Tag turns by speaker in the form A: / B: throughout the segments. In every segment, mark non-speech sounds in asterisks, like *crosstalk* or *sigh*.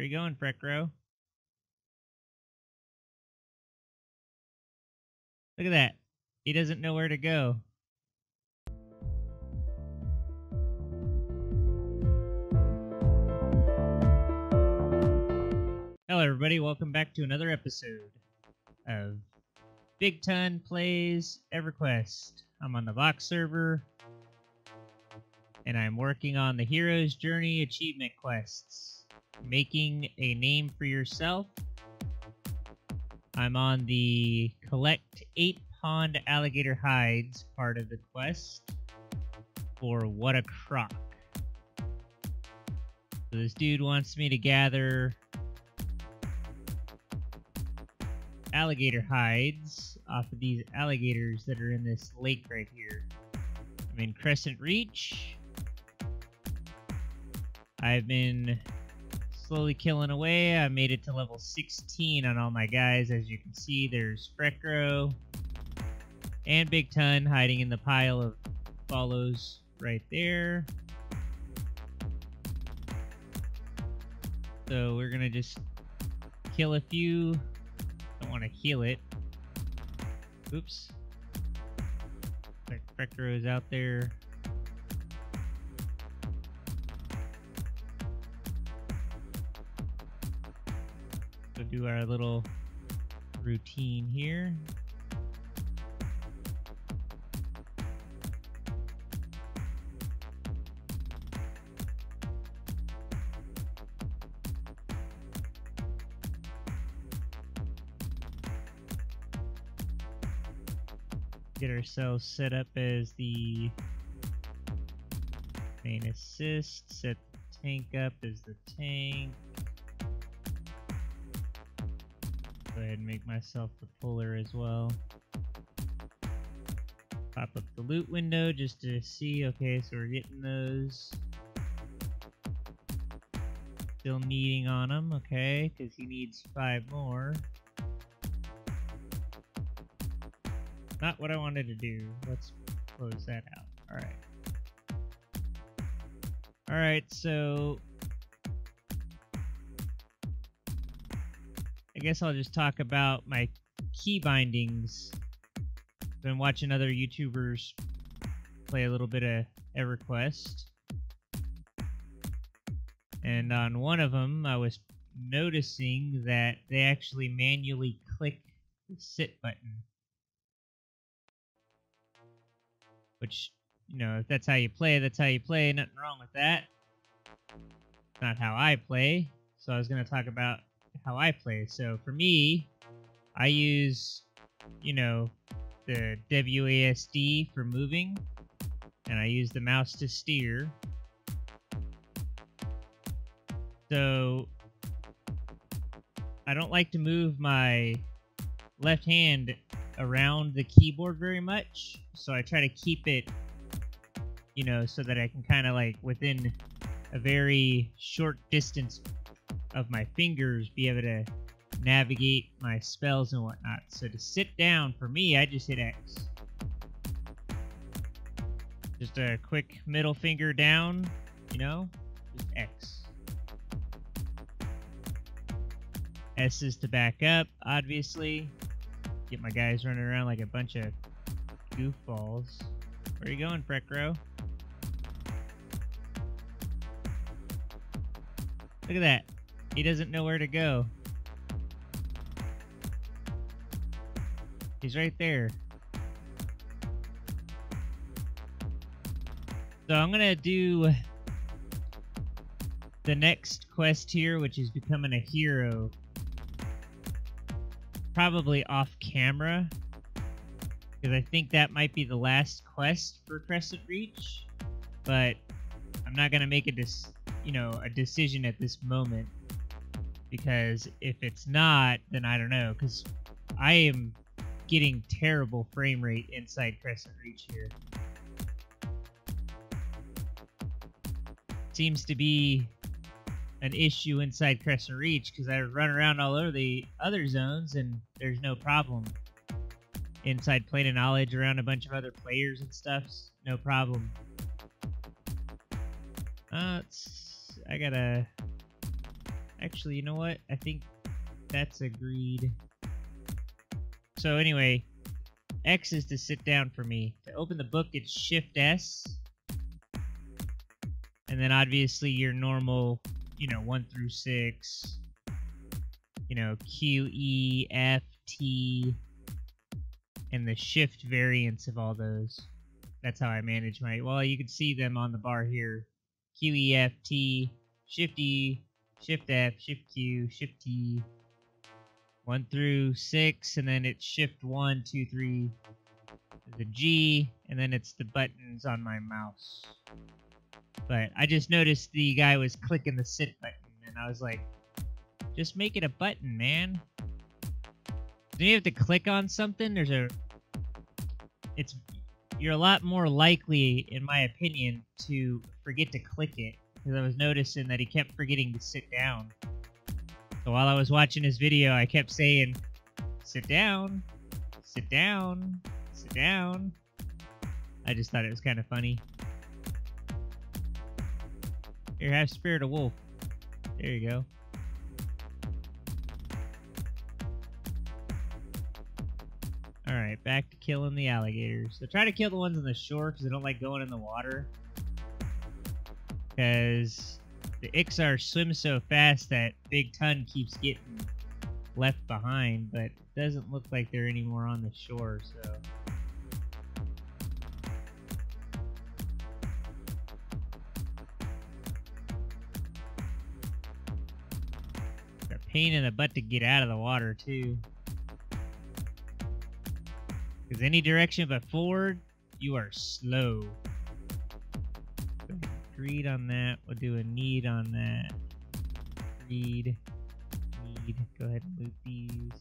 A: Where you going, Frecro? Look at that. He doesn't know where to go. Hello, everybody. Welcome back to another episode of Big Ton Plays EverQuest. I'm on the Vox server, and I'm working on the Hero's Journey achievement quests. Making a name for yourself. I'm on the collect eight pond alligator hides part of the quest for What a Croc. So this dude wants me to gather alligator hides off of these alligators that are in this lake right here. I'm in Crescent Reach. I've been slowly killing away. I made it to level 16 on all my guys. As you can see, there's Frecro and Big Ton hiding in the pile of follows right there. So we're gonna just kill a few don't want to heal it. Oops. Spectro is out there. So do our little routine here. get ourselves set up as the main assist, set the tank up as the tank. Go ahead and make myself the puller as well. Pop up the loot window just to see, okay, so we're getting those. Still needing on him, okay, because he needs five more. Not what I wanted to do. Let's close that out. Alright. Alright, so... I guess I'll just talk about my key bindings. Been watching other YouTubers play a little bit of EverQuest. And on one of them, I was noticing that they actually manually click the sit button Which, you know, if that's how you play, that's how you play. Nothing wrong with that. Not how I play. So I was going to talk about how I play. So for me, I use, you know, the WASD for moving, and I use the mouse to steer. So I don't like to move my left hand around the keyboard very much, so I try to keep it, you know, so that I can kind of like within a very short distance of my fingers be able to navigate my spells and whatnot. So to sit down, for me, I just hit X. Just a quick middle finger down, you know, just X. S is to back up, obviously. Get my guys running around like a bunch of goofballs. Where are you going, Frecro? Look at that. He doesn't know where to go. He's right there. So I'm going to do the next quest here, which is becoming a hero probably off camera because I think that might be the last quest for Crescent Reach, but I'm not gonna make a dis- you know a decision at this moment because if it's not, then I don't know because I am getting terrible frame rate inside Crescent Reach here. Seems to be an issue inside Crescent Reach because I run around all over the other zones and there's no problem. Inside Plane of Knowledge around a bunch of other players and stuff, no problem. Uh, I gotta, Actually, you know what? I think that's agreed. So anyway, X is to sit down for me. To open the book, it's Shift S. And then obviously your normal, you know, 1 through 6. You know, Q, E, F, T. And the shift variants of all those. That's how I manage my. Well, you can see them on the bar here. Q, E, F, T, Shift E, Shift F, Shift Q, Shift T, one through six, and then it's Shift one, two, three, the G, and then it's the buttons on my mouse. But I just noticed the guy was clicking the sit button, and I was like, just make it a button, man. Then you have to click on something. There's a. It's you're a lot more likely, in my opinion, to forget to click it because I was noticing that he kept forgetting to sit down. So while I was watching his video, I kept saying, sit down, sit down, sit down. I just thought it was kind of funny. Here, have Spirit of Wolf. There you go. Alright, back to killing the alligators. So try to kill the ones on the shore because they don't like going in the water because the Iksar swims so fast that Big Ton keeps getting left behind, but doesn't look like they're anymore on the shore, so. They're a pain in the butt to get out of the water, too. Because any direction but forward, you are slow greed on that. We'll do a need on that. Greed. Need. Go ahead and loot these.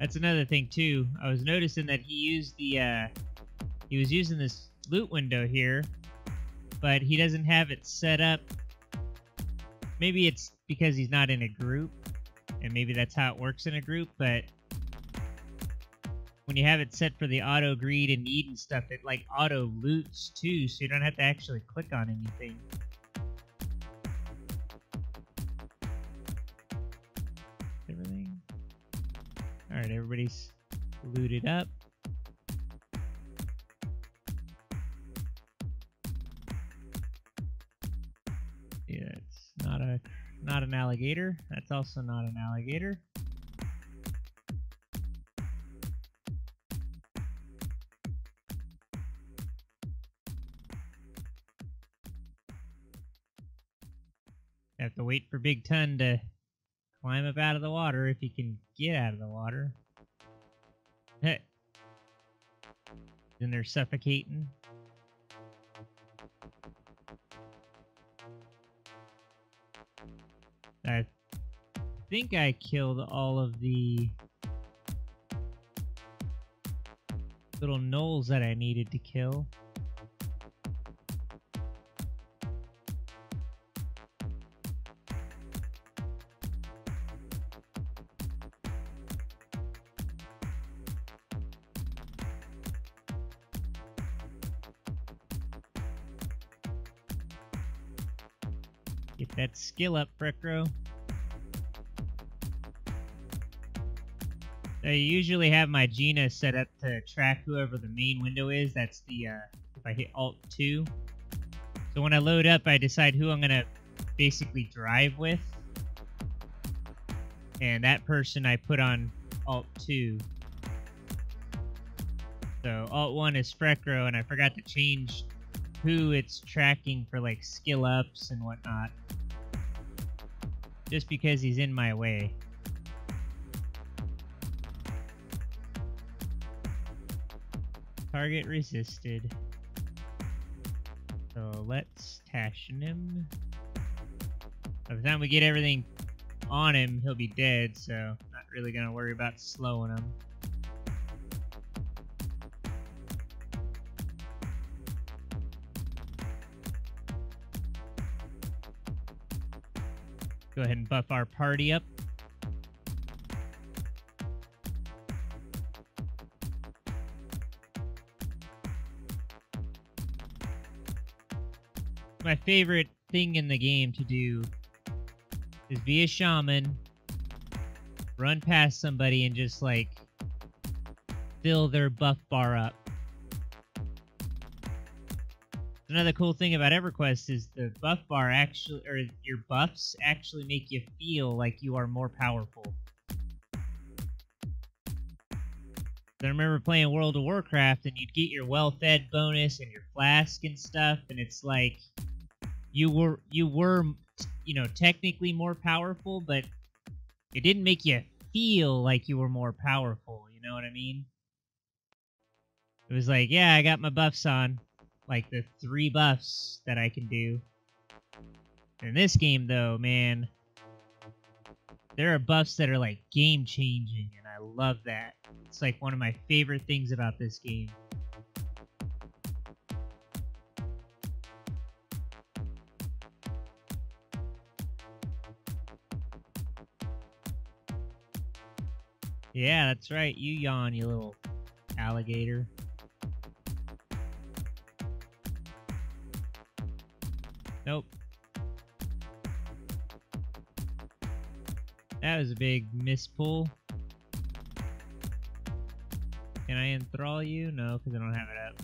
A: That's another thing too. I was noticing that he used the uh he was using this loot window here, but he doesn't have it set up. Maybe it's because he's not in a group, and maybe that's how it works in a group, but when you have it set for the auto greed and need and stuff, it like auto loots too, so you don't have to actually click on anything. Everything. Alright, everybody's looted up. Yeah, it's not a not an alligator. That's also not an alligator. To wait for Big Ton to climb up out of the water if he can get out of the water. Hey. Then they're suffocating. I think I killed all of the little gnolls that I needed to kill. Skill up, Frecro. I usually have my Gina set up to track whoever the main window is. That's the, uh, if I hit Alt 2. So when I load up, I decide who I'm going to basically drive with. And that person I put on Alt 2. So Alt 1 is Frecro, and I forgot to change who it's tracking for like skill ups and whatnot. Just because he's in my way. Target resisted. So let's Tashin him. By the time we get everything on him, he'll be dead, so not really gonna worry about slowing him. Go ahead and buff our party up. My favorite thing in the game to do is be a shaman, run past somebody and just like fill their buff bar up. Another cool thing about EverQuest is the buff bar actually, or your buffs actually make you feel like you are more powerful. I remember playing World of Warcraft and you'd get your well-fed bonus and your flask and stuff, and it's like you were you were you know technically more powerful, but it didn't make you feel like you were more powerful. You know what I mean? It was like, yeah, I got my buffs on, like the three buffs that I can do. In this game, though, man, there are buffs that are like game changing, and I love that. It's like one of my favorite things about this game. Yeah, that's right. You yawn, you little alligator. Nope. That was a big mispull. Can I enthrall you? No, because I don't have it up.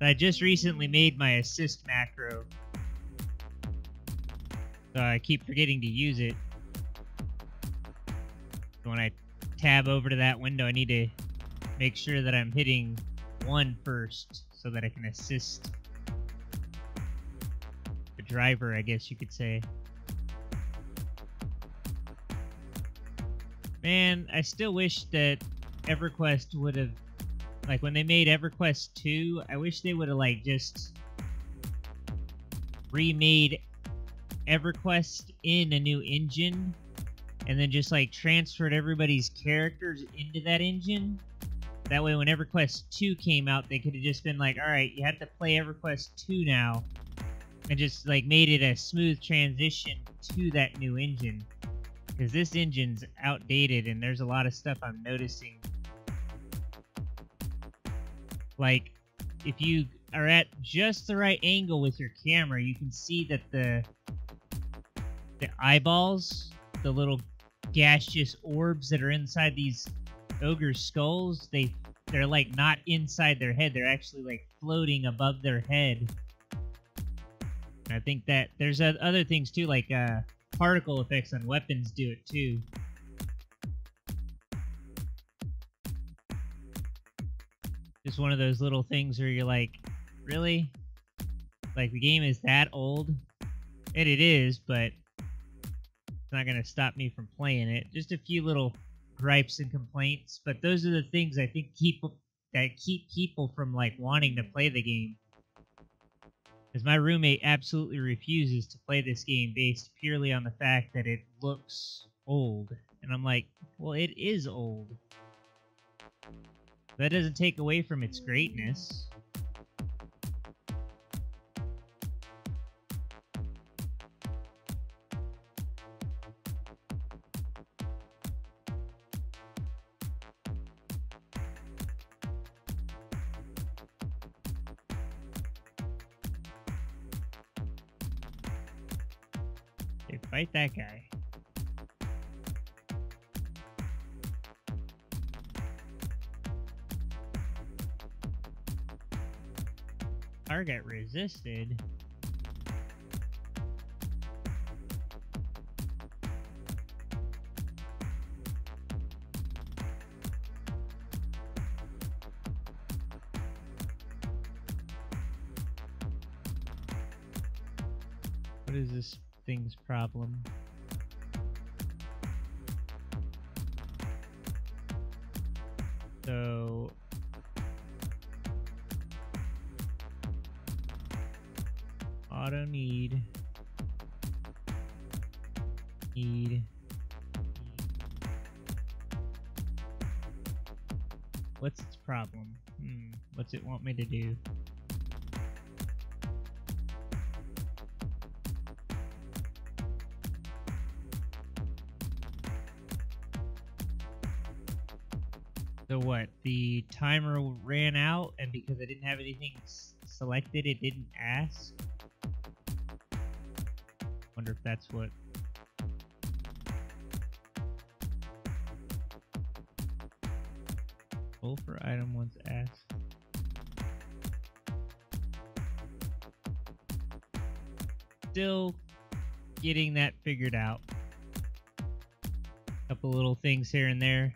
A: I just recently made my assist macro. So I keep forgetting to use it. When I tab over to that window, I need to make sure that I'm hitting one first so that I can assist the driver, I guess you could say. Man, I still wish that EverQuest would have, like, when they made EverQuest 2, I wish they would have, like, just remade EverQuest in a new engine and then just, like, transferred everybody's characters into that engine that way, when EverQuest 2 came out, they could have just been like, all right, you have to play EverQuest 2 now. And just, like, made it a smooth transition to that new engine. Because this engine's outdated, and there's a lot of stuff I'm noticing. Like, if you are at just the right angle with your camera, you can see that the the eyeballs, the little gaseous orbs that are inside these ogre skulls, they they're like not inside their head. They're actually like floating above their head. And I think that there's other things too, like uh, particle effects on weapons do it too. Just one of those little things where you're like, really? Like the game is that old? And it is, but it's not gonna stop me from playing it. Just a few little gripes and complaints, but those are the things I think keep that keep people from like wanting to play the game. Because my roommate absolutely refuses to play this game based purely on the fact that it looks old, and I'm like, well, it is old. That doesn't take away from its greatness. That guy. Target resisted. Problem. So auto need need What's its problem? Hmm, what's it want me to do? So what? The timer ran out, and because I didn't have anything selected, it didn't ask. Wonder if that's what. Pull for item once asked. Still getting that figured out. A Couple little things here and there.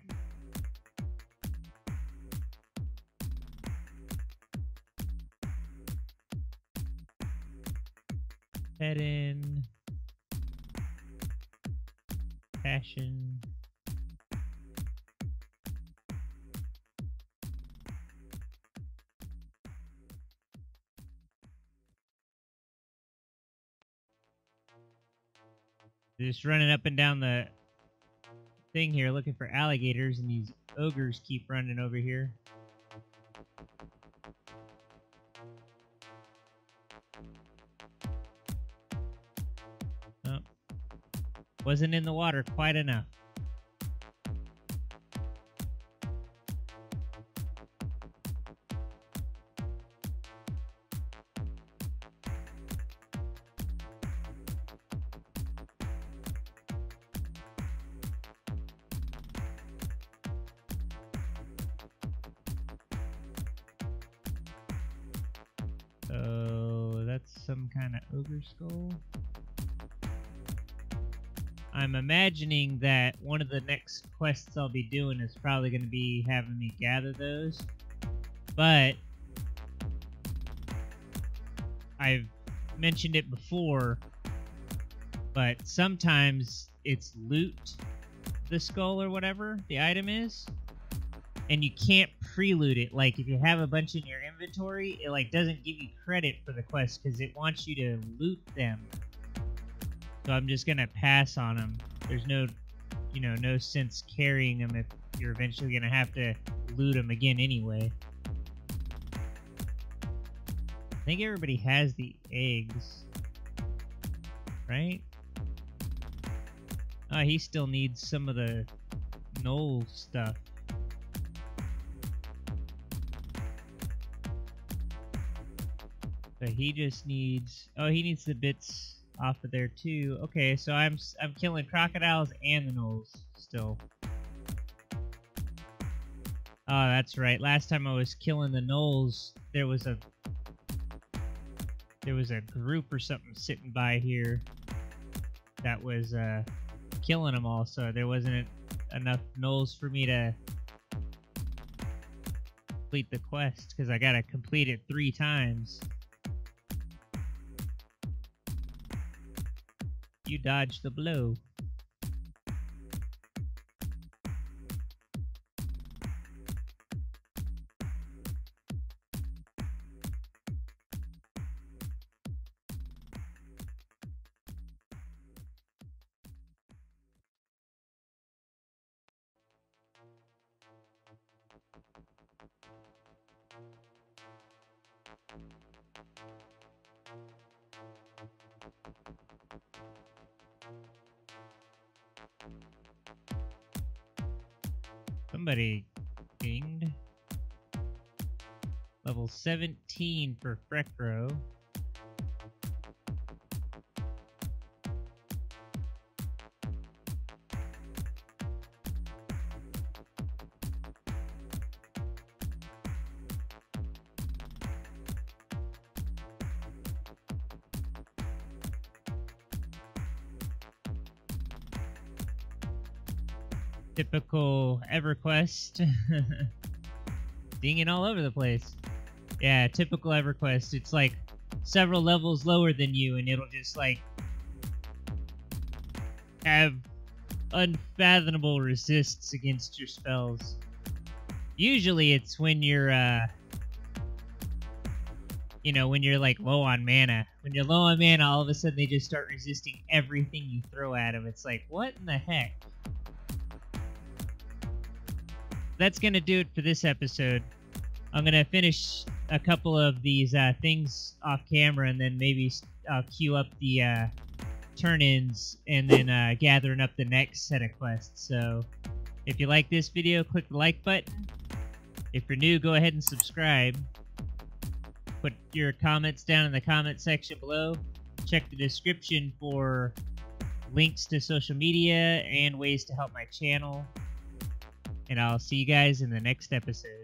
A: Just running up and down the thing here looking for alligators, and these ogres keep running over here. Oh. Wasn't in the water quite enough. So that's some kind of ogre skull. I'm imagining that one of the next quests I'll be doing is probably going to be having me gather those. But I've mentioned it before, but sometimes it's loot the skull or whatever the item is and you can't pre-loot it. Like if you have a bunch in your inventory, it like doesn't give you credit for the quest because it wants you to loot them. So I'm just gonna pass on them. There's no, you know, no sense carrying them if you're eventually gonna have to loot them again anyway. I think everybody has the eggs, right? Oh, he still needs some of the gnoll stuff. So he just needs. Oh, he needs the bits off of there too. Okay, so I'm I'm killing crocodiles and the gnolls still. Oh, that's right. Last time I was killing the gnolls, there was a there was a group or something sitting by here that was uh, killing them all. So there wasn't enough gnolls for me to complete the quest because I gotta complete it three times. You dodged the blow. Somebody pinged. Level 17 for Frecro. Typical EverQuest. *laughs* Dinging all over the place. Yeah, typical EverQuest. It's like several levels lower than you, and it'll just like have unfathomable resists against your spells. Usually it's when you're uh you know, when you're like low on mana. When you're low on mana, all of a sudden they just start resisting everything you throw at them. It's like, what in the heck? That's gonna do it for this episode. I'm gonna finish a couple of these uh, things off camera, and then maybe I'll queue up the uh, turn-ins, and then uh, gathering up the next set of quests. So, if you like this video, click the like button. If you're new, go ahead and subscribe. Put your comments down in the comment section below. Check the description for links to social media and ways to help my channel. And I'll see you guys in the next episode.